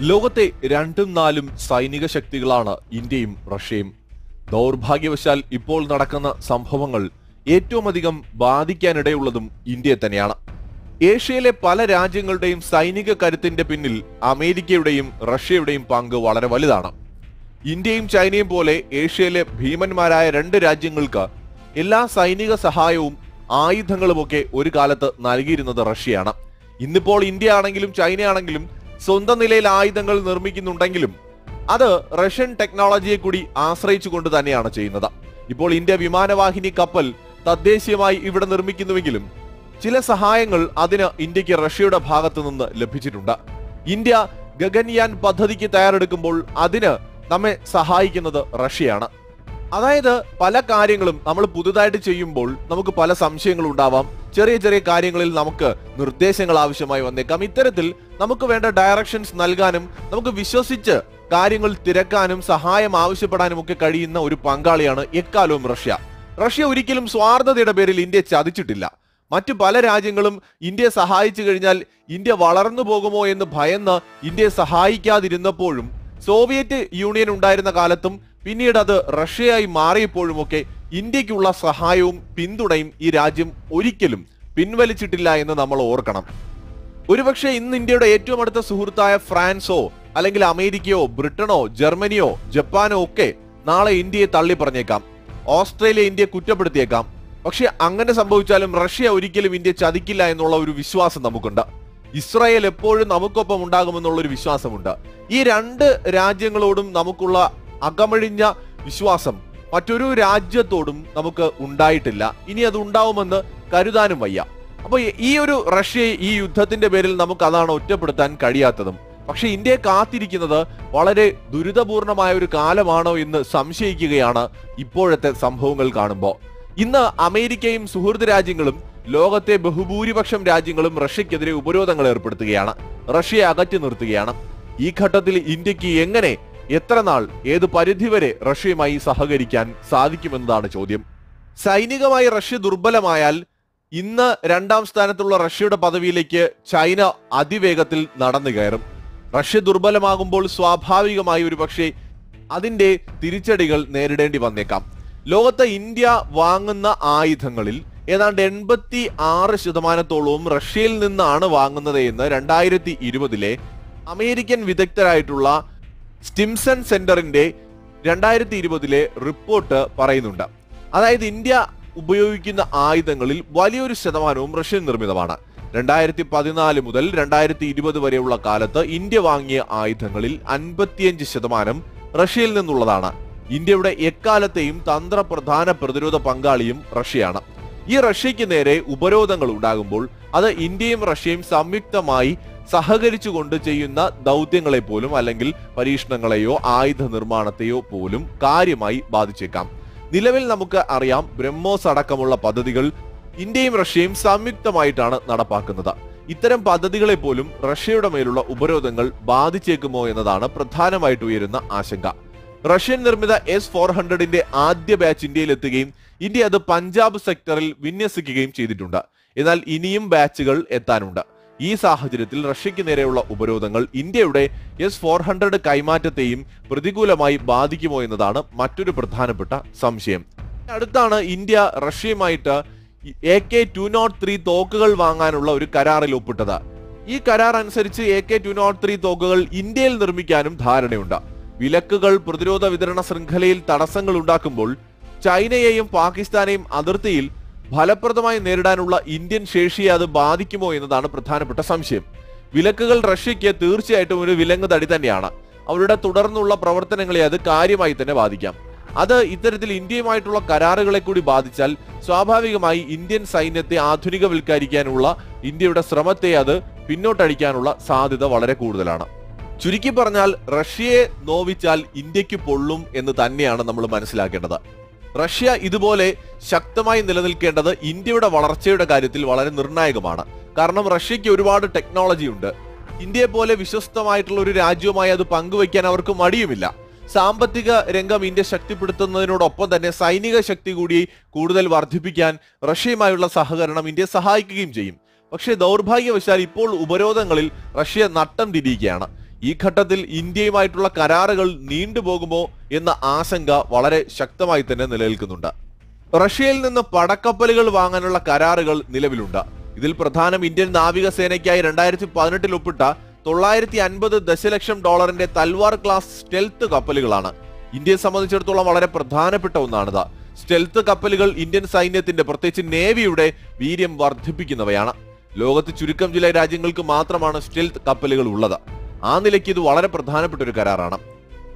ലോകത്തെ രണ്ടും നാലും സൈനിക ശക്തികളാണ് ഇന്ത്യയും റഷ്യയും. ദൗർഭാഗ്യവശാൽ ഇപ്പോൾ നടക്കുന്ന സംഭവങ്ങൾ ഏറ്റവും അധികം ബാധിക്കാനിടയുള്ളതും ഇന്ത്യയെ തന്നെയാണ്. ഏഷ്യയിലെ പല രാജ്യങ്ങളുടെയും സൈനിക കരുത്തിന്റെ പിന്നിൽ അമേരിക്കയുടെയും റഷ്യയുടെയും പങ്ക് വളരെ വലുതാണ്. ഇന്ത്യയും ചൈനയും പോലെ ഏഷ്യയിലെ ഭീമന്മാരായ രണ്ട് രാജ്യങ്ങൾക്ക് എല്ലാ സൈനിക സഹായവും ആയുധങ്ങളുമൊക്കെ ഒരു കാലത്ത് നൽകിയിരുന്നത് റഷ്യയാണ്. ഇന്നിപ്പോൾ ഇന്ത്യ ആണെങ്കിലും ചൈന ആണെങ്കിലും സ്വന്തം നിലയിൽ ആയുധങ്ങൾ നിർമ്മിക്കുന്നുണ്ടെങ്കിലും അത് റഷ്യൻ ടെക്നോളജിയെ കൂടി ആശ്രയിച്ചുകൊണ്ട് തന്നെയാണ് ചെയ്യുന്നത്. ഇപ്പോൾ ഇന്ത്യ വിമാനവാഹിനി കപ്പൽ തദ്ദേശീയമായി ഇവിടെ നിർമ്മിക്കുന്നുവെങ്കിലും ചില സഹായങ്ങൾ അതിന് ഇന്ത്യയ്ക്ക് റഷ്യയുടെ ഭാഗത്തു നിന്ന് ലഭിച്ചിട്ടുണ്ട്. ഇന്ത്യ ഗഗൻയാൻ പദ്ധതിക്ക് തയ്യാറെടുക്കുമ്പോൾ അതിന് നമ്മെ സഹായിക്കുന്നത് റഷ്യയാണ്. അതായത് പല കാര്യങ്ങളും നമ്മൾ പുതുതായിട്ട് ചെയ്യുമ്പോൾ നമുക്ക് പല സംശയങ്ങളും ഉണ്ടാവാം ചെറിയ ചെറിയ കാര്യങ്ങളിൽ നമുക്ക് നിർദ്ദേശങ്ങൾ ആവശ്യമായി വന്നേക്കാം. ഇത്തരത്തിൽ നമുക്ക് വേണ്ട ഡയറക്ഷൻസ് നൽകാനും നമുക്ക് വിശ്വസിച്ച് കാര്യങ്ങൾ തിരക്കാനും സഹായം ആവശ്യപ്പെടാനും ഒക്കെ കഴിയുന്ന ഒരു പങ്കാളിയാണ് എക്കാലവും റഷ്യ. റഷ്യ ഒരിക്കലും സ്വാർത്ഥതയുടെ പേരിൽ ഇന്ത്യ ചതിച്ചിട്ടില്ല. മറ്റു പല രാജ്യങ്ങളും ഇന്ത്യയെ സഹായിച്ചു കഴിഞ്ഞാൽ ഇന്ത്യ വളർന്നു പോകുമോ എന്ന് ഭയന്ന് ഇന്ത്യയെ സഹായിക്കാതിരുന്നപ്പോഴും സോവിയറ്റ് യൂണിയൻ ഉണ്ടായിരുന്ന കാലത്തും പിന്നീട് അത് റഷ്യയായി മാറിയപ്പോഴുമൊക്കെ ഇന്ത്യക്കുള്ള സഹായവും പിന്തുണയും ഈ രാജ്യം ഒരിക്കലും പിൻവലിച്ചിട്ടില്ല എന്ന് നമ്മൾ ഓർക്കണം. ഒരുപക്ഷെ ഇന്ന് ഇന്ത്യയുടെ ഏറ്റവും അടുത്ത സുഹൃത്തായ ഫ്രാൻസോ അല്ലെങ്കിൽ അമേരിക്കയോ ബ്രിട്ടനോ ജർമ്മനിയോ ജപ്പാനോ ഒക്കെ നാളെ ഇന്ത്യയെ തള്ളി പറഞ്ഞേക്കാം ഓസ്ട്രേലിയ ഇന്ത്യയെ കുറ്റപ്പെടുത്തിയേക്കാം. പക്ഷെ അങ്ങനെ സംഭവിച്ചാലും റഷ്യ ഒരിക്കലും ഇന്ത്യ ചതിക്കില്ല എന്നുള്ള ഒരു വിശ്വാസം നമുക്കുണ്ട്. ഇസ്രായേൽ എപ്പോഴും നമുക്കൊപ്പം ഉണ്ടാകുമെന്നുള്ള ഒരു വിശ്വാസമുണ്ട്. ഈ രണ്ട് രാജ്യങ്ങളോടും നമുക്കുള്ള അകമഴിഞ്ഞ വിശ്വാസം മറ്റൊരു രാജ്യത്തോടും നമുക്ക് ഉണ്ടായിട്ടില്ല. ഇനി അത് ഉണ്ടാവുമെന്ന് കരുതാനും വയ്യ. അപ്പൊ ഈ ഒരു റഷ്യയെ ഈ യുദ്ധത്തിന്റെ പേരിൽ നമുക്ക് അതാണ് ഒറ്റപ്പെടുത്താൻ കഴിയാത്തതും. പക്ഷേ ഇന്ത്യയെ കാത്തിരിക്കുന്നത് വളരെ ദുരിതപൂർണമായ ഒരു കാലമാണോ എന്ന് സംശയിക്കുകയാണ് ഇപ്പോഴത്തെ സംഭവങ്ങൾ കാണുമ്പോൾ. ഇന്ന് അമേരിക്കയും സുഹൃത്ത് രാജ്യങ്ങളും ലോകത്തെ ബഹുഭൂരിപക്ഷം രാജ്യങ്ങളും റഷ്യക്കെതിരെ ഉപരോധങ്ങൾ ഏർപ്പെടുത്തുകയാണ്. റഷ്യയെ അകറ്റി നിർത്തുകയാണ്. ഈ ഘട്ടത്തിൽ ഇന്ത്യയ്ക്ക് എങ്ങനെ എത്ര നാൾ ഏത് പരിധിവരെ റഷ്യയുമായി സഹകരിക്കാൻ സാധിക്കുമെന്നതാണ് ചോദ്യം. സൈനികമായി റഷ്യ ദുർബലമായാൽ ഇന്ന് രണ്ടാം സ്ഥാനത്തുള്ള റഷ്യയുടെ പദവിയിലേക്ക് ചൈന അതിവേഗത്തിൽ നടന്നു കയറും. റഷ്യ ദുർബലമാകുമ്പോൾ സ്വാഭാവികമായി ഒരു പക്ഷേ അതിന്റെ തിരിച്ചടികൾ നേരിടേണ്ടി വന്നേക്കാം. ലോകത്തെ ഇന്ത്യ വാങ്ങുന്ന ആയുധങ്ങളിൽ ഏതാണ്ട് എൺപത്തി ആറ് ശതമാനത്തോളവും റഷ്യയിൽ നിന്നാണ് വാങ്ങുന്നത് എന്ന് രണ്ടായിരത്തി ഇരുപതിലെ അമേരിക്കൻ വിദഗ്ധരായിട്ടുള്ള സ്റ്റിംസൺ സെന്ററിന്റെ രണ്ടായിരത്തി ഇരുപതിലെ റിപ്പോർട്ട് പറയുന്നുണ്ട്. അതായത് ഇന്ത്യ ഉപയോഗിക്കുന്ന ആയുധങ്ങളിൽ വലിയൊരു ശതമാനവും റഷ്യൻ നിർമ്മിതമാണ്. രണ്ടായിരത്തി പതിനാല് മുതൽ രണ്ടായിരത്തി ഇരുപത് വരെയുള്ള കാലത്ത് ഇന്ത്യ വാങ്ങിയ ആയുധങ്ങളിൽ അൻപത്തിയഞ്ച് ശതമാനം റഷ്യയിൽ നിന്നുള്ളതാണ്. ഇന്ത്യയുടെ എക്കാലത്തെയും തന്ത്രപ്രധാന പ്രതിരോധ പങ്കാളിയും റഷ്യയാണ്. ഈ റഷ്യയ്ക്ക് നേരെ ഉപരോധങ്ങൾ ഉണ്ടാകുമ്പോൾ അത് ഇന്ത്യയും റഷ്യയും സംയുക്തമായി സഹകരിച്ചുകൊണ്ട് ചെയ്യുന്ന ദൗത്യങ്ങളെ പോലും അല്ലെങ്കിൽ പരീക്ഷണങ്ങളെയോ ആയുധ നിർമ്മാണത്തെയോ പോലും കാര്യമായി ബാധിച്ചേക്കാം. നിലവിൽ നമുക്ക് അറിയാം ബ്രഹ്മോസ് അടക്കമുള്ള പദ്ധതികൾ ഇന്ത്യയും റഷ്യയും സംയുക്തമായിട്ടാണ് നടപ്പാക്കുന്നത്. ഇത്തരം പദ്ധതികളെ പോലും റഷ്യയുടെ മേലുള്ള ഉപരോധങ്ങൾ ബാധിച്ചേക്കുമോ എന്നതാണ് പ്രധാനമായിട്ട് ഉയരുന്ന ആശങ്ക. റഷ്യൻ നിർമ്മിത എസ് ഫോർ ഹൺഡ്രഡിന്റെ ആദ്യ ബാച്ച് ഇന്ത്യയിൽ എത്തുകയും ഇന്ത്യ അത് പഞ്ചാബ് സെക്ടറിൽ വിന്യസിക്കുകയും ചെയ്തിട്ടുണ്ട്. എന്നാൽ ഇനിയും ബാച്ചുകൾ എത്താനുണ്ട്. ഈ സാഹചര്യത്തിൽ റഷ്യയ്ക്ക് നേരെയുള്ള ഉപരോധങ്ങൾ ഇന്ത്യയുടെ എസ് ഫോർ ഹൺഡ്രഡ് കൈമാറ്റത്തെയും പ്രതികൂലമായി ബാധിക്കുമോ എന്നതാണ് മറ്റൊരു പ്രധാനപ്പെട്ട സംശയം. അടുത്താണ് India റഷ്യയുമായിട്ട് A K two nought three തോക്കുകൾ വാങ്ങാനുള്ള ഒരു കരാറിൽ ഒപ്പിട്ടത്. ഈ കരാർ അനുസരിച്ച് A K two nought three തോക്കുകൾ ഇന്ത്യയിൽ നിർമ്മിക്കാനും ധാരണയുണ്ട്. വിലക്കുകൾ പ്രതിരോധ വിതരണ ശൃംഖലയിൽ തടസ്സങ്ങൾ ഉണ്ടാക്കുമ്പോൾ ചൈനയെയും പാകിസ്ഥാനെയും അതിർത്തിയിൽ ഫലപ്രദമായി നേരിടാനുള്ള ഇന്ത്യൻ ശേഷിയെ അത് ബാധിക്കുമോ എന്നതാണ് പ്രധാനപ്പെട്ട സംശയം. വിലക്കുകൾ റഷ്യയ്ക്ക് തീർച്ചയായിട്ടും ഒരു വിലങ്ങ് തടി തന്നെയാണ്. അവരുടെ തുടർന്നുള്ള പ്രവർത്തനങ്ങളെ അത് കാര്യമായി തന്നെ ബാധിക്കാം. അത് ഇത്തരത്തിൽ ഇന്ത്യയുമായിട്ടുള്ള കരാറുകളെ കൂടി ബാധിച്ചാൽ സ്വാഭാവികമായി ഇന്ത്യൻ സൈന്യത്തെ ആധുനികവൽക്കരിക്കാനുള്ള ഇന്ത്യയുടെ ശ്രമത്തെ അത് പിന്നോട്ടടിക്കാനുള്ള സാധ്യത വളരെ കൂടുതലാണ്. ചുരുക്കി പറഞ്ഞാൽ റഷ്യയെ നോവിച്ചാൽ ഇന്ത്യയ്ക്ക് പൊള്ളും എന്ന് തന്നെയാണ് നമ്മൾ മനസ്സിലാക്കേണ്ടത്. റഷ്യ ഇതുപോലെ ശക്തമായി നിലനിൽക്കേണ്ടത് ഇന്ത്യയുടെ വളർച്ചയുടെ കാര്യത്തിൽ വളരെ നിർണായകമാണ്. കാരണം റഷ്യയ്ക്ക് ഒരുപാട് ടെക്നോളജി ഉണ്ട്. ഇന്ത്യയെ പോലെ വിശ്വസ്തമായിട്ടുള്ള ഒരു രാജ്യവുമായി അത് പങ്കുവയ്ക്കാൻ അവർക്ക് മടിയുമില്ല. സാമ്പത്തിക രംഗം ഇന്ത്യ ശക്തിപ്പെടുത്തുന്നതിനോടൊപ്പം തന്നെ സൈനിക ശക്തി കൂടി കൂടുതൽ വർദ്ധിപ്പിക്കാൻ റഷ്യയുമായുള്ള സഹകരണം ഇന്ത്യ സഹായിക്കുകയും ചെയ്യും. പക്ഷേ ദൗർഭാഗ്യവശാൽ ഇപ്പോൾ ഉപരോധങ്ങളിൽ റഷ്യ നട്ടം തിരിയുകയാണ്. ഈ ഘട്ടത്തിൽ ഇന്ത്യയുമായിട്ടുള്ള കരാറുകൾ നീണ്ടുപോകുമോ എന്ന ആശങ്ക വളരെ ശക്തമായി തന്നെ നിലനിൽക്കുന്നുണ്ട്. റഷ്യയിൽ നിന്ന് പടക്കപ്പലുകൾ വാങ്ങാനുള്ള കരാറുകൾ നിലവിലുണ്ട്. ഇതിൽ പ്രധാനം ഇന്ത്യൻ നാവികസേനയ്ക്കായി രണ്ടായിരത്തി പതിനെട്ടിൽ ഒപ്പിട്ട തൊള്ളായിരത്തി അൻപത് ദശലക്ഷം ഡോളറിന്റെ തൽവാർ ക്ലാസ് സ്റ്റെൽത്ത് കപ്പലുകളാണ്. ഇന്ത്യയെ സംബന്ധിച്ചിടത്തോളം വളരെ പ്രധാനപ്പെട്ട ഒന്നാണിത്. സ്റ്റെൽത്ത് കപ്പലുകൾ ഇന്ത്യൻ സൈന്യത്തിന്റെ പ്രത്യേകിച്ച് നേവിയുടെ വീര്യം വർദ്ധിപ്പിക്കുന്നവയാണ്. ലോകത്ത് ചുരുക്കം ചില രാജ്യങ്ങൾക്ക് മാത്രമാണ് സ്റ്റെൽത്ത് കപ്പലുകൾ ഉള്ളത്. ആ നിലയ്ക്ക് ഇത് വളരെ പ്രധാനപ്പെട്ട ഒരു കരാറാണ്.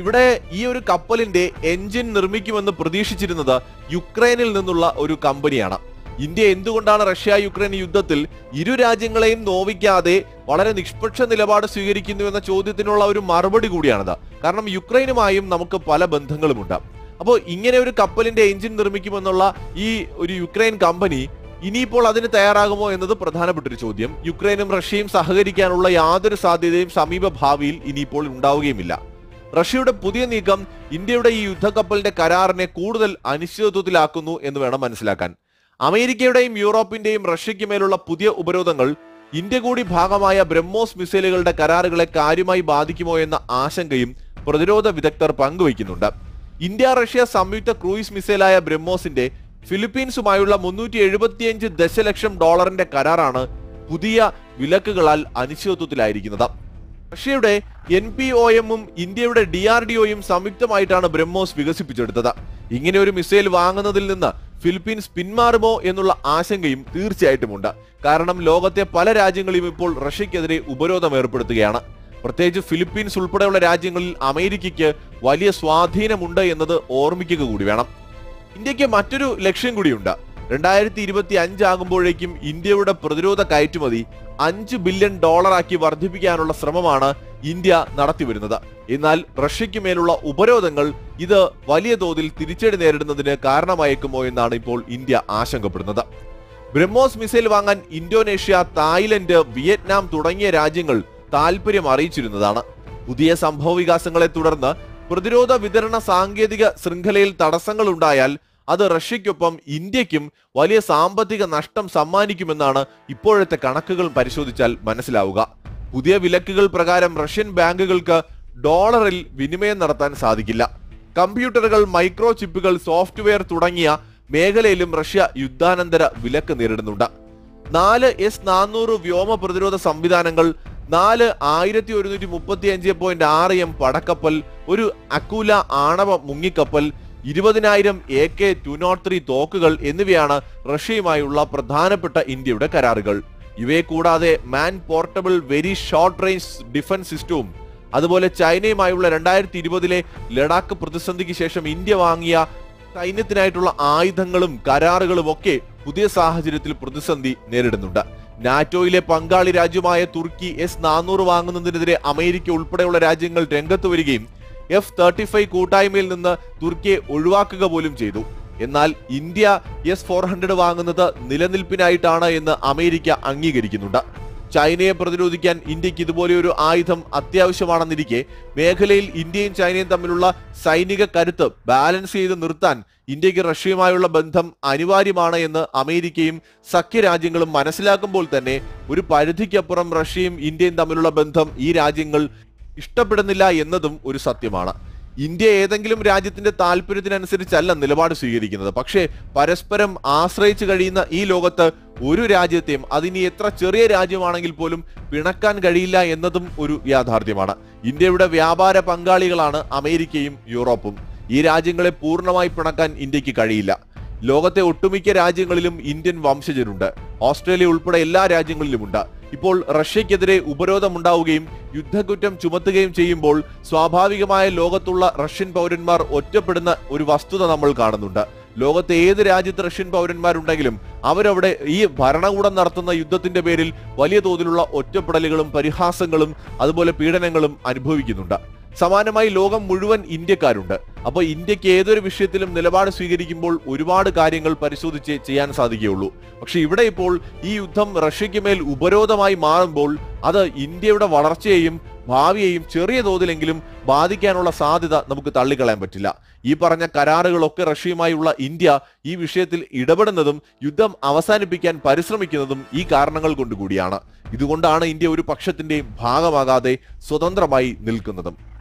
ഇവിടെ ഈ ഒരു കപ്പലിന്റെ എഞ്ചിൻ നിർമ്മിക്കുമെന്ന് പ്രതീക്ഷിച്ചിരുന്നത് യുക്രൈനിൽ നിന്നുള്ള ഒരു കമ്പനിയാണ്. ഇന്ത്യ എന്തുകൊണ്ടാണ് റഷ്യ യുക്രൈൻ യുദ്ധത്തിൽ ഇരു രാജ്യങ്ങളെയും നോവിക്കാതെ വളരെ നിഷ്പക്ഷ നിലപാട് സ്വീകരിക്കുന്നു എന്ന ചോദ്യത്തിനുള്ള ഒരു മറുപടി കൂടിയാണിത്. കാരണം യുക്രൈനുമായും നമുക്ക് പല ബന്ധങ്ങളുമുണ്ട്. അപ്പോൾ ഇങ്ങനെ ഒരു കപ്പലിന്റെ എഞ്ചിൻ നിർമ്മിക്കുമെന്നുള്ള ഈ ഒരു യുക്രൈൻ കമ്പനി ഇനിയിപ്പോൾ അതിന് തയ്യാറാകുമോ എന്നത് പ്രധാനപ്പെട്ട ഒരു ചോദ്യം. യുക്രൈനും റഷ്യയും സഹകരിക്കാനുള്ള യാതൊരു സാധ്യതയും സമീപ ഭാവിയിൽ ഇനിയിപ്പോൾ ഉണ്ടാവുകയുമില്ല. റഷ്യയുടെ പുതിയ നീക്കം ഇന്ത്യയുടെ ഈ യുദ്ധക്കപ്പലിന്റെ കരാറിനെ കൂടുതൽ അനിശ്ചിതത്വത്തിലാക്കുന്നു എന്ന് വേണം മനസ്സിലാക്കാൻ. അമേരിക്കയുടെയും യൂറോപ്പിന്റെയും റഷ്യയ്ക്ക് മേലുള്ള പുതിയ ഉപരോധങ്ങൾ ഇന്ത്യ കൂടി ഭാഗമായ ബ്രഹ്മോസ് മിസൈലുകളുടെ കരാറുകളെ കാര്യമായി ബാധിക്കുമോ എന്ന ആശങ്കയും പ്രതിരോധ വിദഗ്ധർ പങ്കുവയ്ക്കുന്നുണ്ട്. ഇന്ത്യ റഷ്യ സംയുക്ത ക്രൂയിസ് മിസൈലായ ബ്രഹ്മോസിന്റെ ഫിലിപ്പീൻസുമായുള്ള മുന്നൂറ്റി എഴുപത്തിയഞ്ച് ദശലക്ഷം ഡോളറിന്റെ കരാറാണ് പുതിയ വിലക്കുകളാൽ അനിശ്ചിതത്വത്തിലായിരിക്കുന്നത്. റഷ്യയുടെ എൻ പി ഒ എമ്മും ഇന്ത്യയുടെ ഡി ആർ ഡി ഒയും സംയുക്തമായിട്ടാണ് ബ്രഹ്മോസ് വികസിപ്പിച്ചെടുത്തത്. ഇങ്ങനെ ഒരു മിസൈൽ വാങ്ങുന്നതിൽ നിന്ന് ഫിലിപ്പീൻസ് പിന്മാറുമോ എന്നുള്ള ആശങ്കയും തീർച്ചയായിട്ടുമുണ്ട്. കാരണം ലോകത്തെ പല രാജ്യങ്ങളും ഇപ്പോൾ റഷ്യക്കെതിരെ ഉപരോധം ഏർപ്പെടുത്തുകയാണ്. പ്രത്യേകിച്ച് ഫിലിപ്പീൻസ് ഉൾപ്പെടെയുള്ള രാജ്യങ്ങളിൽ അമേരിക്കയ്ക്ക് വലിയ സ്വാധീനമുണ്ട് എന്നത് ഓർമ്മിക്കുക കൂടി വേണം. ഇന്ത്യയ്ക്ക് മറ്റൊരു ലക്ഷ്യം കൂടിയുണ്ട്. രണ്ടായിരത്തി ഇരുപത്തി അഞ്ചാകുമ്പോഴേക്കും ഇന്ത്യയുടെ പ്രതിരോധ കയറ്റുമതി അഞ്ച് ബില്യൺ ഡോളറാക്കി വർദ്ധിപ്പിക്കാനുള്ള ശ്രമമാണ് ഇന്ത്യ നടത്തിവരുന്നത്. എന്നാൽ റഷ്യയ്ക്ക് മേലുള്ള ഉപരോധങ്ങൾ ഇത് വലിയ തോതിൽ തിരിച്ചടി നേരിടുന്നതിന് കാരണമായേക്കുമോ എന്നാണ് ഇപ്പോൾ ഇന്ത്യ ആശങ്കപ്പെടുന്നത്. ബ്രഹ്മോസ് മിസൈൽ വാങ്ങാൻ ഇന്തോനേഷ്യ തായ്ലൻഡ് വിയറ്റ്നാം തുടങ്ങിയ രാജ്യങ്ങൾ താൽപര്യം അറിയിച്ചിരുന്നതാണ്. പുതിയ സംഭവ തുടർന്ന് പ്രതിരോധ വിതരണ സാങ്കേതിക ശൃംഖലയിൽ തടസ്സങ്ങൾ ഉണ്ടായാൽ അത് റഷ്യയ്ക്കൊപ്പം ഇന്ത്യക്കും വലിയ സാമ്പത്തിക നഷ്ടം സമ്മാനിക്കുമെന്നാണ് ഇപ്പോഴത്തെ കണക്കുകൾ പരിശോധിച്ചാൽ മനസ്സിലാവുക. പുതിയ വിലക്കുകൾ പ്രകാരം റഷ്യൻ ബാങ്കുകൾക്ക് ഡോളറിൽ വിനിമയം നടത്താൻ സാധിക്കില്ല. കമ്പ്യൂട്ടറുകൾ മൈക്രോ ചിപ്പുകൾ സോഫ്റ്റ്വെയർ തുടങ്ങിയ മേഖലയിലും റഷ്യ യുദ്ധാനന്തര വിലക്ക് നേരിടുന്നുണ്ട്. നാല് എസ് നാനൂറ് വ്യോമ പ്രതിരോധ സംവിധാനങ്ങൾ നാല് ആയിരത്തി ഒരുന്നൂറ്റി മുപ്പത്തി അഞ്ച് പോയിന്റ് ആറ് എം പടക്കപ്പൽ ഒരു അക്കൂല ആണവ മുങ്ങിക്കപ്പൽ ഇരുപതിനായിരം A K two nought three തോക്കുകൾ എന്നിവയാണ് റഷ്യയുമായുള്ള പ്രധാനപ്പെട്ട ഇന്ത്യയുടെ കരാറുകൾ. ഇവയെ കൂടാതെ man portable very short range defence സിസ്റ്റവും അതുപോലെ ചൈനയുമായുള്ള രണ്ടായിരത്തി ഇരുപതിലെ ലഡാക്ക് പ്രതിസന്ധിക്ക് ശേഷം ഇന്ത്യ വാങ്ങിയ സൈന്യത്തിനായിട്ടുള്ള ആയുധങ്ങളും കരാറുകളും ഒക്കെ പുതിയ സാഹചര്യത്തിൽ പ്രതിസന്ധി നേരിടുന്നുണ്ട്. നാറ്റോയിലെ പങ്കാളി രാജ്യമായ തുർക്കി എസ് നാനൂറ് വാങ്ങുന്നതിനെതിരെ അമേരിക്ക ഉൾപ്പെടെയുള്ള രാജ്യങ്ങൾ രംഗത്ത് വരികയും എഫ് തേർട്ടി ഫൈവ് കൂട്ടായ്മയിൽ നിന്ന് തുർക്കിയെ ഒഴിവാക്കുക പോലും ചെയ്തു. എന്നാൽ ഇന്ത്യ എസ് ഫോർ ഹൺഡ്രഡ് വാങ്ങുന്നത് നിലനിൽപ്പിനായിട്ടാണ് എന്ന് അമേരിക്ക അംഗീകരിക്കുന്നുണ്ട്. ചൈനയെ പ്രതിരോധിക്കാൻ ഇന്ത്യയ്ക്ക് ഇതുപോലെ ഒരു ആയുധം അത്യാവശ്യമാണെന്നിരിക്കെ മേഖലയിൽ ഇന്ത്യയും ചൈനയും തമ്മിലുള്ള സൈനിക കരുത്ത് ബാലൻസ് ചെയ്ത് നിർത്താൻ ഇന്ത്യയ്ക്ക് റഷ്യയുമായുള്ള ബന്ധം അനിവാര്യമാണ് എന്ന് അമേരിക്കയും സഖ്യരാജ്യങ്ങളും മനസ്സിലാക്കുമ്പോൾ തന്നെ ഒരു പരിധിക്കപ്പുറം റഷ്യയും ഇന്ത്യയും തമ്മിലുള്ള ബന്ധം ഈ രാജ്യങ്ങൾ ഇഷ്ടപ്പെടുന്നില്ല എന്നതും ഒരു സത്യമാണ്. ഇന്ത്യ ഏതെങ്കിലും രാജ്യത്തിന്റെ താല്പര്യത്തിനനുസരിച്ചല്ല നിലപാട് സ്വീകരിക്കുന്നത്. പക്ഷേ പരസ്പരം ആശ്രയിച്ചു കഴിയുന്ന ഈ ലോകത്ത് ഒരു രാജ്യത്തെയും അതിനി എത്ര ചെറിയ രാജ്യമാണെങ്കിൽ പോലും പിണക്കാൻ കഴിയില്ല എന്നതും ഒരു യാഥാർത്ഥ്യമാണ്. ഇന്ത്യയുടെ വ്യാപാര പങ്കാളികളാണ് അമേരിക്കയും യൂറോപ്പും. ഈ രാജ്യങ്ങളെ പൂർണമായി പിണക്കാൻ ഇന്ത്യയ്ക്ക് കഴിയില്ല. ലോകത്തെ ഒട്ടുമിക്ക രാജ്യങ്ങളിലും ഇന്ത്യൻ വംശജരുണ്ട്. ഓസ്ട്രേലിയ ഉൾപ്പെടെ എല്ലാ രാജ്യങ്ങളിലുമുണ്ട്. ഇപ്പോൾ റഷ്യക്കെതിരെ ഉപരോധമുണ്ടാവുകയും യുദ്ധക്കുറ്റം ചുമത്തുകയും ചെയ്യുമ്പോൾ സ്വാഭാവികമായ ലോകത്തുള്ള റഷ്യൻ പൗരന്മാർ ഒറ്റപ്പെടുന്ന ഒരു വസ്തുത നമ്മൾ കാണുന്നുണ്ട്. ലോകത്തെ ഏത് രാജ്യത്ത് റഷ്യൻ പൗരന്മാരുണ്ടെങ്കിലും അവരവിടെ ഈ ഭരണകൂടം നടത്തുന്ന യുദ്ധത്തിന്റെ പേരിൽ വലിയ തോതിലുള്ള ഒറ്റപ്പെടലുകളും പരിഹാസങ്ങളും അതുപോലെ പീഡനങ്ങളും അനുഭവിക്കുന്നുണ്ട്. സമാനമായി ലോകം മുഴുവൻ ഇന്ത്യക്കാരുണ്ട്. അപ്പോൾ ഇന്ത്യയ്ക്ക് ഏതൊരു വിഷയത്തിലും നിലപാട് സ്വീകരിക്കുമ്പോൾ ഒരുപാട് കാര്യങ്ങൾ പരിശോധിച്ച് ചെയ്യാൻ സാധിക്കുകയുള്ളൂ. പക്ഷെ ഇവിടെ ഇപ്പോൾ ഈ യുദ്ധം റഷ്യയ്ക്ക് മേൽ ഉപരോധമായി മാറുമ്പോൾ അത് ഇന്ത്യയുടെ വളർച്ചയെയും ഭാവിയെയും ചെറിയ തോതിലെങ്കിലും ബാധിക്കാനുള്ള സാധ്യത നമുക്ക് തള്ളിക്കളയാൻ പറ്റില്ല. ഈ പറഞ്ഞ കരാറുകളൊക്കെ റഷ്യയുമായുള്ള ഇന്ത്യ ഈ വിഷയത്തിൽ ഇടപെടുന്നതും യുദ്ധം അവസാനിപ്പിക്കാൻ പരിശ്രമിക്കുന്നതും ഈ കാരണങ്ങൾ കൊണ്ടുകൂടിയാണ് ഇതുകൊണ്ടാണ് ഇന്ത്യ ഒരു പക്ഷത്തിന്റെയും ഭാഗമാകാതെ സ്വതന്ത്രമായി നിൽക്കുന്നതും.